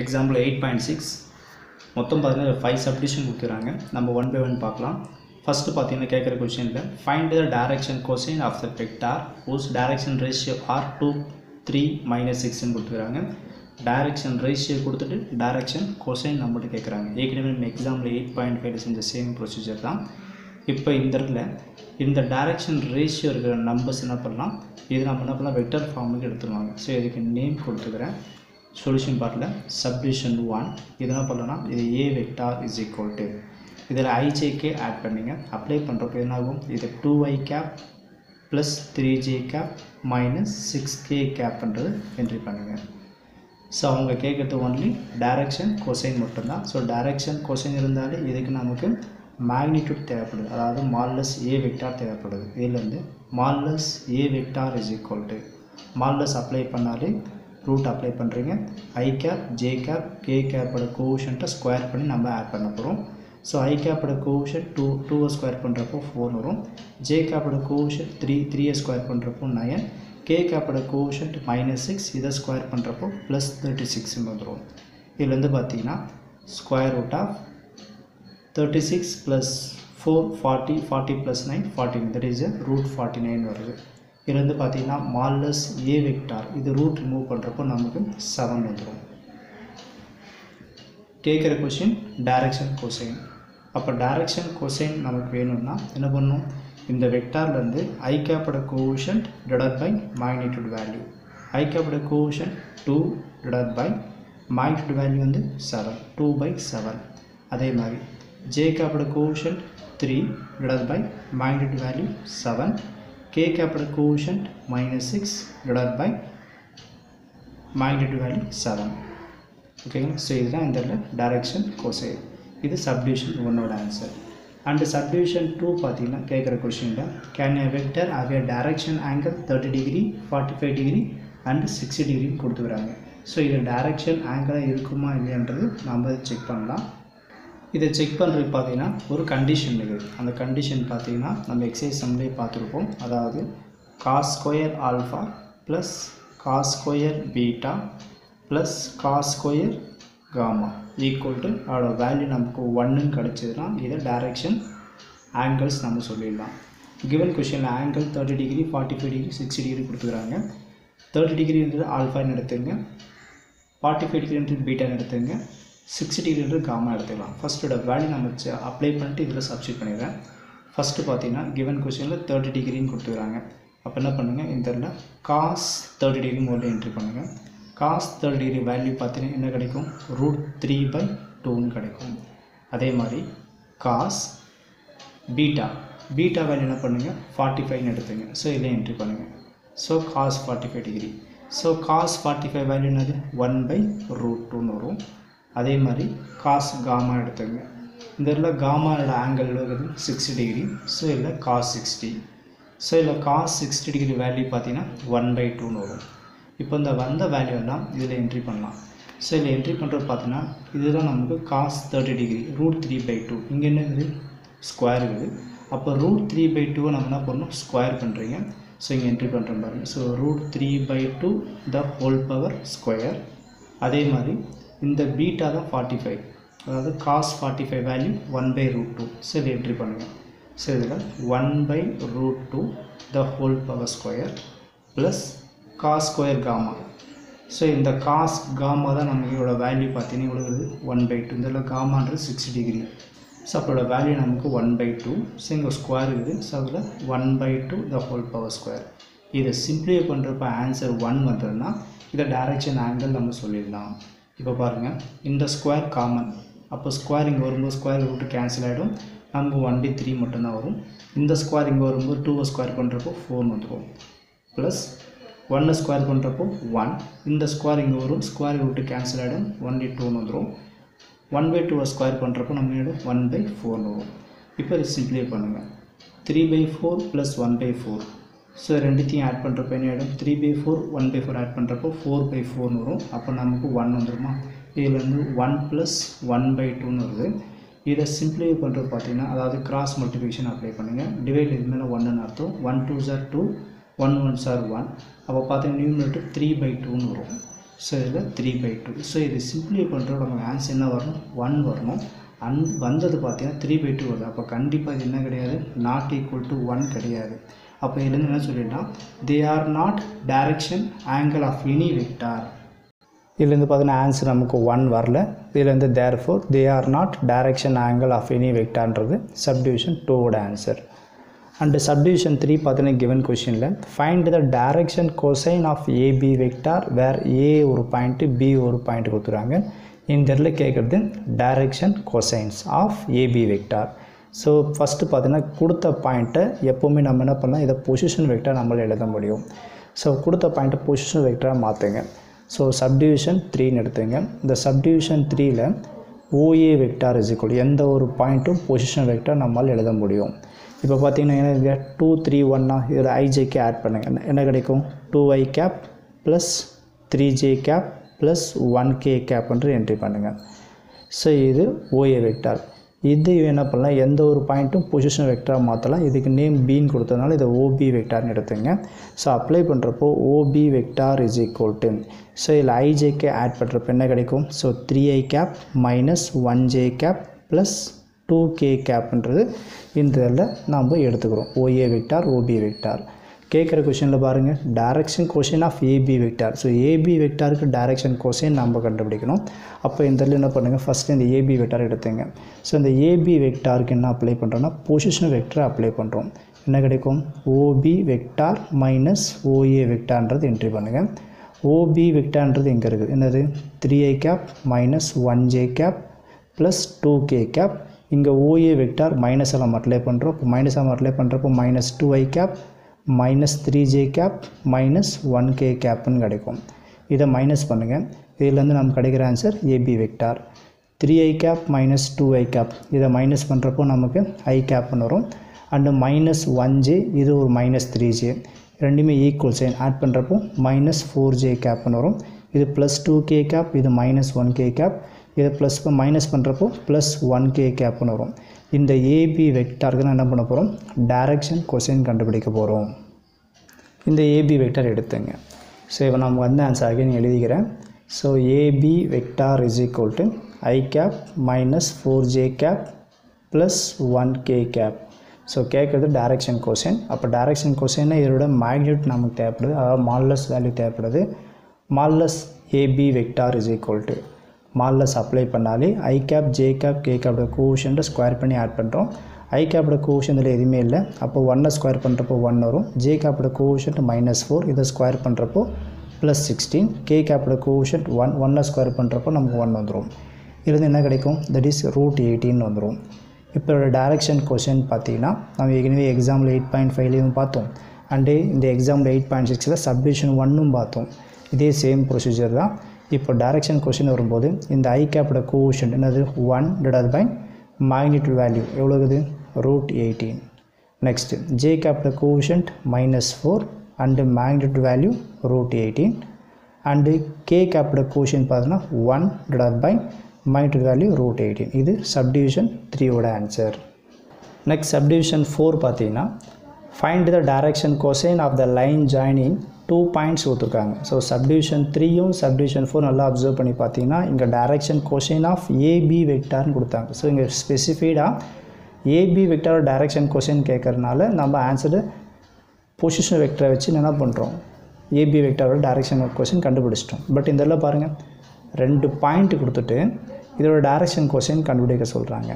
Example eight point six மொத்தம் பார்த்தீங்கன்னா five subdivision கொடுத்துறாங்க. நம்ம ஒன் பை ஒன் பார்க்கலாம். ஃபஸ்ட்டு பார்த்தீங்கன்னா கேட்குற கொஷினில் find the direction cosine of the vector whose direction ratio are two three minus சிக்ஸ்னு கொடுத்துருக்காங்க டேரக்ஷன் ரேஷியோ கொடுத்துட்டு டேரக்ஷன் கொசைன் நம்மகிட்ட கேட்குறாங்க. ஏற்கனவே நம்ம எக்ஸாம்பிள் எயிட் பாயிண்ட் ஃபைவ் செஞ்ச சேம் ப்ரொசீஜர் தான். இப்போ இந்த இடத்துல இந்த டேரக்ஷன் ரேஷியோ இருக்கிற நம்பர்ஸ் என்ன பண்ணலாம்? இது நம்ம என்ன பண்ணலாம்? வெக்டர் ஃபார்முக்கு எடுத்துருவாங்க ஸோ இதுக்கு நேம் கொடுத்துக்கிறேன். சொல்யூஷன் பார்ட்டில் சப்டிஷன் ஒன் இது என்ன பண்ணலாம் இது A vector is equal to இதில் ஐஜேக்கே ஆட் பண்ணிங்க. அப்ளை பண்ணுறப்போ என்னாகும்? இது two I cap plus three J cap minus six K கேப்ன்றது entry பண்ணுங்கள் ஸோ அவங்க கேட்குறது ஒன்லி டைரக்ஷன் கொசைன் மட்டும்தான். ஸோ டைரக்ஷன் கொசைன் இருந்தாலே இதுக்கு நமக்கு மேக்னிடியூட் தேவைப்படுது. அதாவது மால்லஸ் ஏ வெக்டார் தேவைப்படுது. இதுலேருந்து modulus A vector is equal to modulus apply பண்ணாலே ரூட் அப்ளை பண்ணுறீங்க I cap J cap K கேப்போட கோஷன்ட்டை ஸ்கொயர் பண்ணி நம்ம ஆட் பண்ண போகிறோம் ஸோ ஐ கேப்போட கோஷன் டூ டூவை ஸ்கொயர் பண்ணுறப்போ ஃபோர் வரும். ஜே கேப்போட கோஷன் த்ரீ த்ரீயை ஸ்கொயர் பண்ணுறப்போ நயன் கே கேப்போட கோஷன்ட் மைனஸ் சிக்ஸ் இதை ஸ்கொயர் பண்ணுறப்போ ப்ளஸ் தேர்ட்டி சிக்ஸ்னு வந்துடும் இதுலேருந்து பார்த்தீங்கன்னா square root of thirty six plus four forty forty plus nine ஃபார்ட்டின் that is root forty nine வருது. இது வந்து பார்த்திங்கன்னா மால்லஸ் ஏ வெக்டார் இது ரூட் ரிமூவ் பண்ணுறப்போ நமக்கு செவன் வந்துடும் கேட்குற கொஷின் டைரக்ஷன் கொசைன் அப்போ டைரக்ஷன் கொசைன் நமக்கு வேணும்னா என்ன பண்ணணும் இந்த வெக்டார்லேருந்து I கேப்போட coefficient divide by magnitude value I கேப்போட coefficient two divide by magnitude value வந்து செவன் டூ பை செவன் அதே மாதிரி J கேப்போட coefficient three divide by magnitude value seven K கேப்போட coefficient minus six divide by magnitude value seven ஓகேங்களா so இதுதான் இந்த direction cosine இது subdivision ஒன்னோட answer and subdivision two பார்த்தீங்கன்னா கேட்குற கொஷினில் can a vector have a direction angle thirty degree forty five degree and sixty டிகிரின்னு கொடுத்துக்கிறாங்க so இது டைரக்ஷன் ஆங்கிளாக இருக்குமா இல்லைன்றது நம்ம செக் பண்ணலாம். இதை செக் பண்ணுறது பார்த்தீங்கன்னா ஒரு கண்டிஷன் இருக்குது அந்த கண்டிஷன் பார்த்தீங்கன்னா நம்ம எக்ஸசைஸ் சம்லேயே பார்த்துருப்போம். அதாவது cos square alpha plus cos square beta plus cos square gamma equal to அதோட வேல்யூ நமக்கு ஒன்றுன்னு கிடச்சிதுன்னா இதை டைரெக்ஷன் ஆங்கிள்ஸ் நம்ம சொல்லிடலாம். Given கொஷனில் angle thirty degree forty five degree sixty degree கொடுத்துக்கிறாங்க தேர்ட்டி டிகிரின்றது ஆல்ஃபான்னு எடுத்துங்க ஃபார்ட்டி ஃபைவ் டிகிரின்றது பீட்டான்னு எடுத்துங்க சிக்ஸ்டி டிகிரின்றது காமனாக எடுத்துக்கலாம். ஃபஸ்ட்டோட வேல்யூ நம்ம அப்ளை பண்ணிட்டு இதில் சப்ஸ்டியூட் பண்ணிடுறேன். ஃபஸ்ட்டு பார்த்தீங்கன்னா கிவன் கொஷனில் தேர்ட்டி டிகிரின்னு கொடுத்துக்கிறாங்க அப்போ என்ன பண்ணுங்கள் இந்த இடத்துல காஸ் தேர்ட்டி டிகிரி மோடில் என்ட்ரி பண்ணுங்கள் காஸ் தேர்ட்டி டிகிரி வேல்யூ பார்த்தீங்கன்னா என்ன கிடைக்கும்? ரூட் த்ரீ பை டூன்னு கிடைக்கும். அதே மாதிரி காஸ் பீட்டா பீட்டா வேல்யூ என்ன பண்ணுங்கள் ஃபார்ட்டி ஃபைவ்னு எடுத்துங்க. ஸோ இதில் என்ட்ரி பண்ணுங்கள் so cos forty five degree so cos forty five value என்னது ஒன் பை ரூட் டூன்னு வரும். அதே மாதிரி காஸ் காமா எடுத்துங்க இந்த இதில் காமாவோட ஆங்கிள் இருக்குது சிக்ஸ்டி டிகிரி ஸோ இதில் காஸ் சிக்ஸ்டி ஸோ இதில் காஸ் சிக்ஸ்டி டிகிரி வேல்யூ பார்த்தீங்கன்னா ஒன் பை டூன்னு வரும். இப்போ இந்த வந்த வேல்யூ எல்லாம் இதில் என்ட்ரி பண்ணலாம். ஸோ இதில் என்ட்ரி பண்ணுறது பார்த்தீங்கன்னா இதுதான் நமக்கு cos thirty degree root three by two இங்கே என்ன இருக்குது? ஸ்கொயர் இருக்குது. அப்போ ரூட் த்ரீ பை டூவை நம்ம என்ன பண்ணணும்? ஸ்கொயர் பண்ணுறீங்க ஸோ இங்கே என்ட்ரி பண்ணுற பாருங்கள் so root three by two the whole power square அதே மாதிரி இந்த பீட்டா தான் ஃபார்ட்டி ஃபைவ் அதாவது cos forty five value one by root two சரி என்ட்ரி பண்ணுங்கள் சரி இதில் one by root two the whole power square plus cos square gamma so இந்த காஸ் காமா தான் நமக்கு இதோட வேல்யூ பார்த்தீங்கன்னா இவ்வளோ ஒன் பை டூ இதில் காமான்றது சிக்ஸ்டி டிகிரி ஸோ அப்போட வேல்யூ நமக்கு ஒன் பை டூ ஸோ இங்கே ஸ்கொயர் இருக்குது. ஸோ அதில் one by two the whole power square இதை சிம்ப்ளிஃபை பண்ணுறப்ப ஆன்சர் ஒன் வந்ததுன்னா இதை டைரக்ஷன் ஆங்கிள் நம்ம சொல்லிடலாம். இப்போ பாருங்கள் இந்த ஸ்கொயர் காமன் அப்போ ஸ்கொயர் இங்கே வரும்போது ஸ்கொயர் விட்டு கேன்சல் ஆகிடும் நமக்கு ஒன் டி த்ரீ மட்டும்தான் வரும். இந்த ஸ்கொயர் இங்கே வரும்போது டூவை ஸ்கொயர் பண்ணுறப்போ ஃபோர்னு வந்துடும் ப்ளஸ் ஒன்னை ஸ்கொயர் பண்ணுறப்போ ஒன் இந்த ஸ்கொயர் இங்கே வரும். ஸ்கொயர் விட்டு கேன்சல் ஆகிடும் ஒன் டி டூன்னு வந்துடும் ஒன் பை டூவை ஸ்கொயர் பண்ணுறப்போ நம்ம என்ன ஒன் பை ஃபோர்னு வரும். இப்போ இது சிம்ப்ளிஃபை பண்ணுங்கள் three by four plus one by four so ரெண்டுத்தையும் ஆட் பண்ணுறப்ப என்ன ஆகிடும் three by four one by four add பண்ணுறப்போ ஃபோர் பை ஃபோர்னு வரும். அப்போ நமக்கு ஒன் வந்துடுமா இதில் வந்து ஒன் ப்ளஸ் ஒன் பை டூன்னு வருது. இதை சிம்ப்ளிஃபை பண்ணுறது பார்த்தீங்கன்னா அதாவது கிராஸ் மல்டிபிகேஷன் அப்ளை பண்ணுங்கள் டிவைட் இது மேலே ஒன்றுன்னு அர்த்தம். ஒன் டூ சார் டூ ஒன் ஒன் சார் ஒன் அப்போ பார்த்தீங்கன்னா நியூமினேட்டர் த்ரீ பை டூன்னு வரும். ஸோ இதில் த்ரீ பை டூ ஸோ இது சிம்பிளி பண்ணுறோம் நமக்கு ஆன்சர் என்ன வரணும்? ஒன் வரணும். அன் வந்தது பார்த்தீங்கன்னா த்ரீ பை டூ வருது. அப்போ கண்டிப்பாக இது என்ன கிடையாது? நாட் ஈக்குவல் டு ஒன் கிடையாது. அப்போ இதுலேருந்து என்ன சொல்லிட்டான் they are not direction angle of any vector இதுலேருந்து பார்த்தீங்கன்னா ஆன்சர் நமக்கு ஒன் வரல. இதுலேருந்து therefore they are not direction angle of any வெக்டார்ன்றது subdivision டூவோட ஆன்சர் அண்டு சப்டிவிஷன் த்ரீ பார்த்தீங்கன்னா கிவன் கொஷினில் find the direction cosine of AB vector where A ஒரு point B ஒரு பாயிண்ட் கொடுத்துருவாங்க இந்த இடத்துல கேட்குறது direction cosines of AB vector so first பார்த்தீங்கன்னா கொடுத்த பாயிண்ட்டை எப்போவுமே நம்ம என்ன பண்ணலாம் இதை பொசிஷன் வெக்டார் நம்மளால் எழுத முடியும். ஸோ கொடுத்த பாயிண்ட்டை பொசிஷன் வெக்டராக மாற்றுங்க ஸோ சப்டிவிஷன் த்ரீன்னு எடுத்துங்க. இந்த சப்டிவிஷன் த்ரீயில் ஓஏ வெக்டார் இஸ் எந்த ஒரு பாயிண்ட்டும் பொசிஷன் வெக்டார் நம்மால் எழுத முடியும். இப்போ பார்த்தீங்கன்னா என்ன டூ த்ரீ ஒன்னா இதில் ஐஜேக்கு ஆட் பண்ணுங்கள் என்ன- என்ன கிடைக்கும்? Two I cap plus three J cap plus one K கேப்ன்ற entry பண்ணுங்கள் ஸோ இது ஓஏ வெக்டார் இது என்ன பண்ணலாம்? எந்த ஒரு பாயிண்ட்டும் பொசிஷன் வெக்டராக மாற்றலாம் இதுக்கு நேம் பின்னு கொடுத்ததுனால இதை ஓபி வெக்டார்னு எடுத்துங்க. ஸோ அப்ளை பண்ணுறப்போ OB vector is equal to so இதில் ஐஜேக்கு ஆட் பண்ணுறப்போ என்ன கிடைக்கும்? So three I cap minus one J cap plus two K கேப்ன்றது இந்த இதில் நாம் எடுத்துக்கிறோம். ஓஏ வெக்டார் ஓபி வெக்டார் கேட்குற கொஷினில் பாருங்கள் direction cosine of AB vector so AB வெக்டாருக்கு direction cosine நம்ம கண்டுபிடிக்கணும். அப்போ இந்த என்ன பண்ணுங்கள் ஃபஸ்ட்டு இந்த ஏபி வெக்டார் எடுத்துங்க. ஸோ இந்த ஏபி வெக்டாருக்கு என்ன அப்ளை பண்ணுறோன்னா பொசிஷன் வெக்டரை அப்ளை பண்ணுறோம் என்ன கிடைக்கும்? ஓபி வெக்டார் மைனஸ் ஓஏ வெக்டார்ன்றது என்ட்ரி பண்ணுங்கள் ஓபி வெக்டார்ன்றது எங்கே இருக்குது? என்னது? Three I cap minus one J cap plus two K cap இங்கே ஓஏ வெக்டார் மைனஸ் எல்லாம் அப்ளை பண்ணுறோம் இப்போ மைனஸ் எல்லாம் அப்ளை பண்ணுறப்போ minus two I cap minus three J cap minus one K கேப்னு கிடைக்கும். இதை மைனஸ் பண்ணுங்கள் இதுலேருந்து நமக்கு கிடைக்கிற answer AB vector three I cap minus two I cap இதை மைனஸ் பண்ணுறப்போ நமக்கு ஐ கேப்னு வரும். அண்டு மைனஸ் ஒன் ஜே இது ஒரு மைனஸ் த்ரீ ஜே ரெண்டுமே ஈக்குவல் சைன் ஆட் பண்ணுறப்போ மைனஸ் ஃபோர் ஜே கேப்னு வரும். இது ப்ளஸ் டூ கே கேப் இது மைனஸ் ஒன் கே கேப் இதை ப்ளஸ் மைனஸ் பண்ணுறப்போ ப்ளஸ் ஒன் கே கேப்னு வரும். இந்த ஏபி வெக்டாருக்கு என்ன பண்ண போகிறோம் டைரக்ஷன் கொஷின் கண்டுபிடிக்க போகிறோம் இந்த ஏபி வெக்டார் எடுத்துங்க. ஸோ இப்போ நம்ம வந்து ஆன்சர் அகைன் எழுதிக்கிறேன். So AB vector is equal to I cap minus four J cap plus one K cap so கேட்குறது டைரக்ஷன் கொஷின் அப்போ டைரக்ஷன் கொஷின்னா இதோட மேக்னியூட் நமக்கு தேவைப்படுது. அதாவது மால்லஸ் வேல்யூ தேவைப்படுது. Modulus AB vector is equal to மாலில் சப்ளை பண்ணாலே I cap J cap K கேப்போட quotient square பண்ணி ஆட் பண்ணுறோம் ஐ கேப்போட கோஷன் இதில் எதுவுமே இல்லை. அப்போ ஒன்னை ஸ்கொயர் பண்ணுறப்போ ஒன் வரும். ஜே கேப்போட கோஷன்ட் மைனஸ் ஃபோர் இதை ஸ்கொயர் பண்ணுறப்போ ப்ளஸ் சிக்ஸ்டீன் கே கேப்போட கோஷன்ட் ஒன் ஒன்னை ஸ்கொயர் பண்ணுறப்போ நமக்கு ஒன் வந்துடும் இதுலேருந்து என்ன கிடைக்கும்? தட் இஸ் ரூட் எயிட்டின்னு வந்துடும் இப்போ டைரக்ஷன் கொஷின் பார்த்தீங்கன்னா நம்ம ஏற்கனவே எக்ஸாம்பிள் எயிட் பாயிண்ட் ஃபைவ்லேயும் பார்த்தோம். அண்டு இந்த எக்ஸாம்பிள் எயிட் பாயிண்ட் சிக்ஸில் சப்டிஷன் ஒன்னும் பார்த்தோம். இதே சேம் ப்ரொசீஜர் தான். இப்போ டைரக்ஷன் கொஷின் வரும்போது இந்த ஐ கேப்போட கோஷன் என்னது? One divide by magnitude value எவ்வளோ இருக்குது root eighteen next J கேப்போட coefficient minus four and magnitude value root eighteen and K கேப்போட coefficient பார்த்தீங்கன்னா one divide by magnitude value root eighteen இது சப்டிவிஷன் த்ரீயோட answer next subdivision four பார்த்தீங்கன்னா find the direction cosine of the line joining two points கொடுத்துருக்காங்க so subdivision த்ரீயும் subdivision four நல்லா observe பண்ணி பார்த்தீங்கன்னா இங்கே டைரக்ஷன் கொஷின் ஆஃப் ஏபி வெக்டார்னு கொடுத்தாங்க. ஸோ இங்கே ஸ்பெசிஃபைடாக ஏபி வெக்டாரோட டைரக்ஷன் கொஷின் கேட்கறதுனால நம்ம ஆன்சரு பொசிஷன் வெக்டரை வச்சு என்ன பண்ணுறோம் ஏபி வெக்டாரோட டைரக்ஷன் கொஷின் கண்டுபிடிச்சிட்டோம். பட் இந்த பாருங்கள் ரெண்டு பாயிண்ட் கொடுத்துட்டு இதோட டைரக்ஷன் கொஷின் கண்டுபிடிக்க சொல்கிறாங்க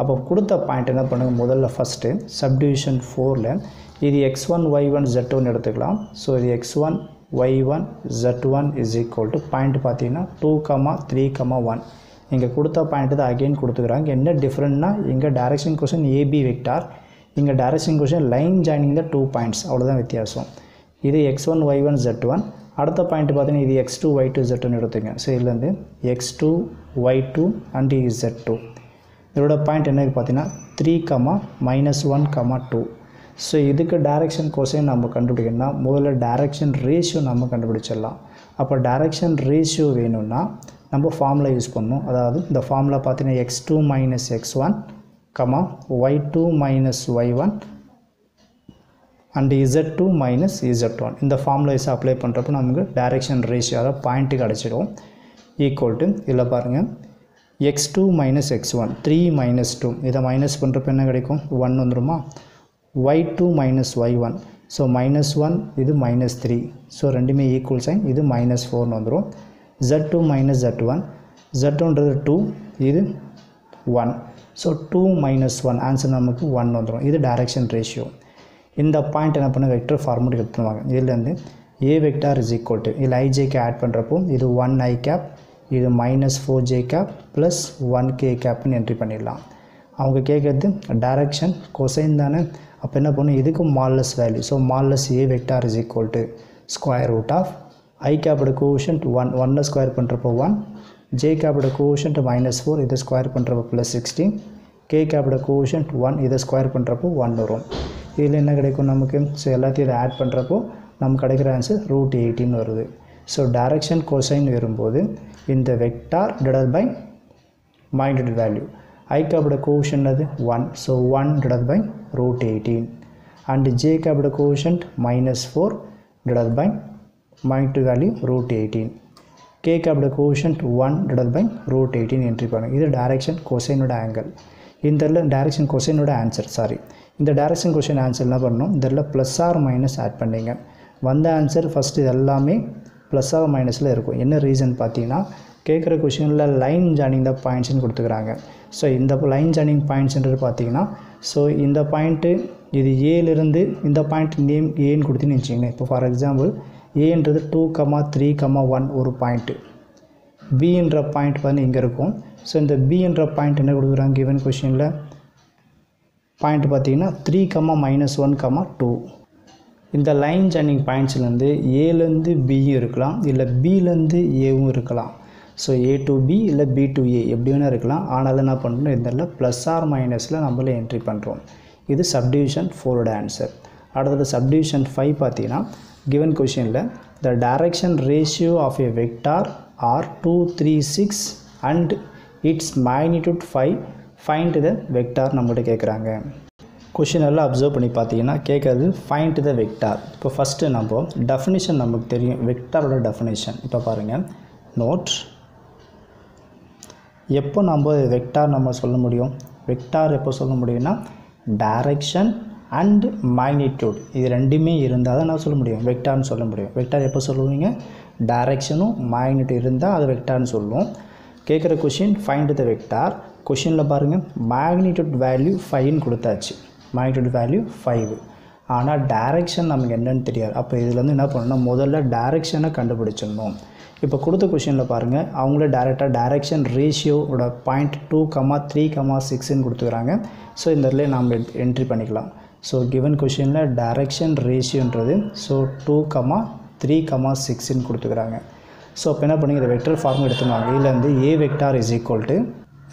அப்போ கொடுத்த பாயிண்ட் என்ன பண்ணுங்கள் முதல்ல ஃபஸ்ட்டு சப்டிவிஷன் ஃபோரில் இது X one Y one Z one எடுத்துக்கலாம். ஸோ இது X one Y one Z one is equal to point பார்த்தீங்கன்னா two comma three comma one இங்கே கொடுத்த பாயிண்ட் தான் அகெயின் கொடுத்துக்கிறாங்க. என்ன டிஃப்ரெண்ட்னா இங்கே டைரக்ஷன் கொஷின் ஏபி வெக்டார் இங்கே direction cosine line joining the two points அவ்வளோதான் வித்தியாசம். இது X one Y one Z one அடுத்த பாயிண்ட் பார்த்தீங்கன்னா இது X two Y two Z one எடுத்துங்க ஸோ இதுலேருந்து X two Y two and Z two இதோட பாயிண்ட் என்ன பார்த்தீங்கன்னா three comma minus one comma two so இதுக்கு டைரக்ஷன் கோசைன் நம்ம கண்டுபிடிக்கணும்னா முதல்ல டைரக்ஷன் ரேஷியோ நம்ம கண்டுபிடிச்சிடலாம். அப்போ டைரக்ஷன் ரேஷியோ வேணும்னா நம்ம ஃபார்முலா யூஸ் பண்ணணும். அதாவது இந்த ஃபார்முலா பார்த்தீங்கன்னா X two minus X one comma Y two minus Y one and Z two minus Z one இந்த ஃபார்முலைஸை அப்ளை பண்ணுறப்போ நமக்கு டைரெக்ஷன் ரேஷியோ அதாவது பாயிண்ட்டு கிடச்சிடும். ஈக்குவல் டு இதில் பாருங்கள் X two minus X one three minus two இதை minus பண்ணுறப்ப என்ன கிடைக்கும்? ஒன் வந்துடுமா y2 minus y1 so minus one இது மைனஸ் த்ரீ ஸோ ரெண்டுமே ஈக்குவல் சைன் இது மைனஸ் ஃபோர்னு வந்துடும் Z two minus Z one Z two இது one so two minus one answer நமக்கு ஒன் வந்துடும் இது டைரக்ஷன் ரேஷியோ இந்த பாயிண்ட் என்ன பண்ண வெக்டர் ஃபார்முட் எடுத்துருவாங்க இதுலேருந்து A vector is equal to இதில் ஐஜேக்கு ஆட் பண்ணுறப்போ இது ஒன் ஐ கேப் இது minus four J cap plus one K கேப்னு entry பண்ணிடலாம். அவங்க கேட்குறது டைரக்ஷன் கொசைன் தானே? அப்போ என்ன பண்ணும் இதுக்கு modulus value so modulus A vector is equal to square root of I கேப்போட quotient one ஒன்னை ஸ்கொயர் பண்ணுறப்போ ஒன் ஜே கேப்போட கோஷன்ட் மைனஸ் ஃபோர் இதை ஸ்கொயர் பண்ணுறப்போ ப்ளஸ் சிக்ஸ்டீன் கே கேப்போட கோஷன்ட் ஒன் இதை ஸ்கொயர் பண்ணுறப்போ ஒன் வரும். இதில் என்ன கிடைக்கும் நமக்கு? ஸோ எல்லாத்தையும் இதை ஆட் பண்ணுறப்போ நமக்கு கிடைக்கிற ஆன்சர் ரூட் எயிட்டின் வருது. ஸோ டைரக்ஷன் கோசைன் வரும்போது இந்த vector divided by magnitude value I கேப்போட quotient அது one so one divide by root eighteen and J கேப்போட quotient minus four divide by magnitude value root eighteen K கேப்போட quotient one divide by root eighteen entry பண்ணுங்க இது direction கொசைனோட angle இந்த direction direction answer sorry இந்த direction question answer என்ன பண்ணணும்? இதில் plus R minus add பண்ணிங்க. வந்த ஆன்சர் ஃபஸ்ட்டு இது எல்லாமே ப்ளஸ் ஆர் மைனஸில் இருக்கும். என்ன ரீசன் பார்த்தீங்கன்னா கேட்குற கொஷினில் லைன் ஜாயினிங் த பாயிண்ட்ஸ்னு கொடுத்துக்கிறாங்க. ஸோ இந்த லைன் ஜாயினிங் பாயிண்ட்ஸ்ன்றது பார்த்தீங்கன்னா ஸோ இந்த பாயிண்ட்டு இது ஏலேருந்து இந்த பாயிண்ட் நேம் ஏன்னு கொடுத்துன்னு வச்சுக்கோங்க இப்போ ஃபார் எக்ஸாம்பிள் ஏன்றது two comma three comma one ஒரு பாயிண்ட்டு பின்ற பாயிண்ட் வந்து இங்கே இருக்கும். ஸோ இந்த பின்ற பாயிண்ட் என்ன கொடுக்குறாங்க கிவன் கொஷினில்? பாயிண்ட் பார்த்தீங்கன்னா three comma minus one comma two இந்த லைன் ஜாயினிங் பாயிண்ட்ஸ்லேருந்து ஏலேருந்து பியும் இருக்கலாம். இல்லை பிலேருந்து ஏவும் இருக்கலாம். ஸோ ஏ டு பி இல்லை பி டு ஏ எப்படி வேணால் இருக்கலாம். ஆனாலும் என்ன பண்ணணும் இதில் ப்ளஸ் ஆர் மைனஸில் நம்மளே என்ட்ரி பண்ணுறோம் இது சப்டிவிஷன் ஃபோரோட ஆன்சர் அடுத்தது சப்டிவிஷன் ஃபைவ் பார்த்தீங்கன்னா கிவன் கொஷினில் the direction ratio of A vector are two three six and it's magnitude five find the vector நம்மகிட்ட கேட்குறாங்க கொஷின் எல்லாம் அப்சர்வ் பண்ணி பார்த்தீங்கன்னா கேட்குறது ஃபைண்ட் த வெக்டார் இப்போ ஃபஸ்ட்டு நம்ம டெஃபினிஷன் நமக்கு தெரியும். வெக்டாரோட டெஃபினேஷன் இப்போ பாருங்கள் நோட் எப்போ நம்ம வெக்டார் நம்ம சொல்ல முடியும்? வெக்டார் எப்போ சொல்ல முடியும்னா டைரக்ஷன் அண்ட் மேக்னிடியூட் இது ரெண்டுமே இருந்தால் தான் நான் சொல்ல முடியும். வெக்டார்னு சொல்ல முடியும். வெக்டார் எப்போ சொல்லுவீங்க? டைரக்ஷனும் மேக்னிடியூட் இருந்தால் அது வெக்டார்னு சொல்லுவோம். கேட்குற கொஷின் ஃபைண்ட் த வெக்டார் கொஷினில் பாருங்கள் மேக்னிடியூட் வேல்யூ ஃபைவ்னு கொடுத்தாச்சு. மேக்னிடியூட் வேல்யூ ஃபைவ் ஆனால் டைரக்ஷன் நமக்கு என்னன்னு தெரியாது. அப்போ இதில் வந்து என்ன பண்ணணும்? முதல்ல டைரக்ஷனை கண்டுபிடிச்சிடணும். இப்போ கொடுத்த கொஷினில் பாருங்கள் அவங்களே டேரெக்டாக direction ரேஷியோட point two comma three comma சிக்ஸ்ன்னு கொடுத்துக்கிறாங்க. ஸோ இந்த இடத்துல நம்ம என்ட்ரி பண்ணிக்கலாம். ஸோ கிவன் கொஷினில் direction ரேஷியோன்றது so two comma three comma சிக்ஸ்ன்னு கொடுத்துக்கிறாங்க. ஸோ இப்போ என்ன பண்ணி இதை வெக்டர் ஃபார்ம் எடுத்துருவாங்க. இதில் வந்து A vector is equal to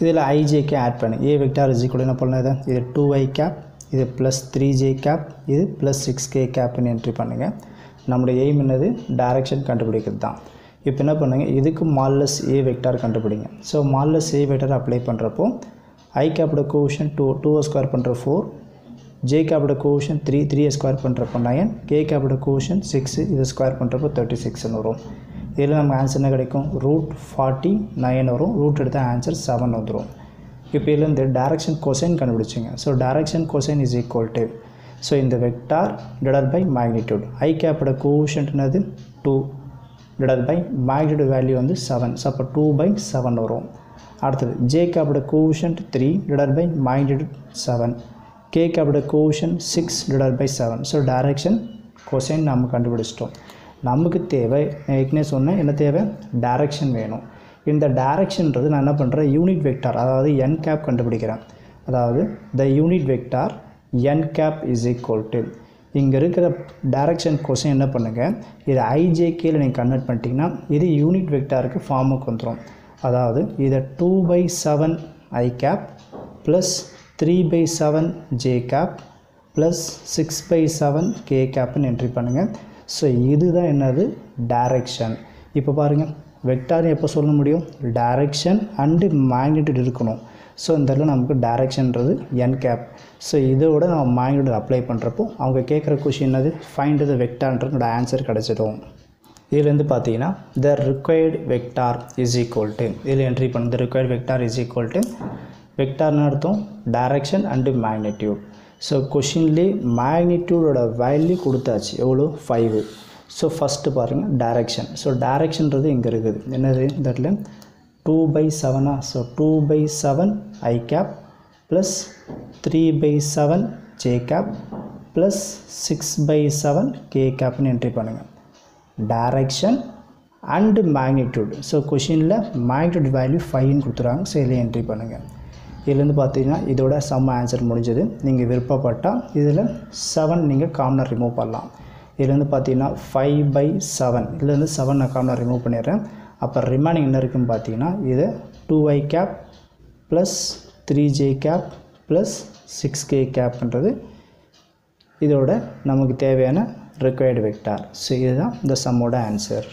இதில் ஐஜேக்கே ஆட் பண்ணு. ஏ வெக்டார் இஸ் ஈக்குவல் என்ன பண்ணது இது? டூ ஐ கேப் இது ப்ளஸ் த்ரீ ஜே கேப் இது ப்ளஸ் சிக்ஸ் கே கேப்னு என்ட்ரி பண்ணுங்கள் நம்முடைய எய்ம் என்னது? டைரக்ஷன் கண்டுபிடிக்கிறது தான் இப்போ என்ன பண்ணுங்கள் இதுக்கு மால்லஸ் ஏ வெக்டார் கண்டுபிடிங்க. So modulus A vector apply பண்ணுறப்போ ஐ கேப்போட கோஷன் டூ டூவை ஸ்கொயர் பண்ணுற ஃபோர் ஜே கேப்போட கோஷன் த்ரீ த்ரீயை ஸ்கொயர் பண்ணுறப்போ நயன் கே கேப்போட கோஷன் சிக்ஸு இதை ஸ்கொயர் பண்ணுறப்போ தேர்ட்டி சிக்ஸ்னு வரும். இதில் நம்ம ஆன்சர் என்ன கிடைக்கும்? ரூட் ஃபார்ட்டி நைன் வரும். ரூட் எடுத்தால் ஆன்சர் செவன் வந்துடும் இப்போ இதுலேருந்து direction cosine கண்டுபிடிச்சிங்க. So direction cosine is equal to so இந்த vector divide by magnitude I கேப்போட கோஷன்ட்னது two divide by magnitude value வந்து செவன் ஸோ அப்போ டூ பை செவன் வரும். அடுத்தது J கேபோட quotient three divide by magnitude seven K கேபோட quotient six divide by seven so direction cosine நம்ம கண்டுபிடிச்சிட்டோம். நமக்கு தேவை ஏற்கனவே சொன்னேன் என்ன தேவை? டைரக்ஷன் வேணும். இந்த டைரக்ஷன்றது நான் என்ன பண்ணுறேன் யூனிட் வெக்டார் அதாவது என் கேப் கண்டுபிடிக்கிறேன். அதாவது the unit vector N cap is equal to இங்கே இருக்கிற டைரக்ஷன் கொஸ்டின் என்ன பண்ணுங்கள் இது ஐஜேகேயில் நீங்கள் கன்வெர்ட் பண்ணிட்டீங்கன்னா இது யூனிட் வெக்டாருக்கு ஃபார்முக்கு வந்துடும் அதாவது இதை two by seven I cap plus three by seven J cap plus six by seven K கேப்னு entry பண்ணுங்கள் ஸோ இதுதான் என்னது? டைரக்ஷன் இப்போ பாருங்கள் வெக்டார் எப்போ சொல்ல முடியும்? டைரக்ஷன் அண்டு மேக்னிடியூட் இருக்கணும். ஸோ இந்த இடத்துல நமக்கு டேரெக்ஷன்றது என் கேப் ஸோ இதோட நம்ம மேக்னிடியூட் அப்ளை பண்ணுறப்போ அவங்க கேட்குற கொஷின் என்னது? ஃபைண்ட் த வெக்டார்ன்றதோட ஆன்சர் கிடச்சிடும். இதுலேருந்து பார்த்தீங்கன்னா the required vector is equal to இதில் என்ட்ரி பண்ண. The required vector is equal to வெக்டார்னு அர்த்தம் டைரக்ஷன் அண்டு மேக்னிடியூட் ஸோ கொஷின்லேயே மேக்னிடியூடோட வேல்யூ கொடுத்தாச்சு. எவ்வளோ ஃபைவு ஸோ ஃபஸ்ட்டு பாருங்கள் டைரக்ஷன் ஸோ டைரக்ஷன்றது இங்கே இருக்குது? என்னது? இந்த இடத்துல two by Sevana so two by seven I cap plus three by seven J cap plus six by seven K கேப்னு entry பண்ணுங்கள் டைரக்ஷன் அண்டு மேக்னிடியூட் ஸோ கொஷினில் மேக்னிடியூட் வேல்யூ ஃபைவ்னு கொடுத்துறாங்க ஸோ இதில் என்ட்ரி பண்ணுங்கள் இதுலேருந்து பார்த்தீங்கன்னா இதோட சம் ஆன்சர் முடிஞ்சது. நீங்கள் விருப்பப்பட்டால் இதில் செவன் நீங்கள் காமனாக ரிமூவ் பண்ணலாம். இதுலேருந்து பார்த்தீங்கன்னா ஃபைவ் பை செவன் இதுலேருந்து செவன் நான் காமனாக ரிமூவ் பண்ணிடுறேன். அப்போ ரிமைனிங் என்ன இருக்குன்னு பார்த்தீங்கன்னா இது two I cap plus three J cap plus six K கேப்ன்றது இதோட நமக்கு தேவையான ரிக்வயர்டு வெக்டார் ஸோ இதுதான் இந்த சம்மோட ஆன்சர்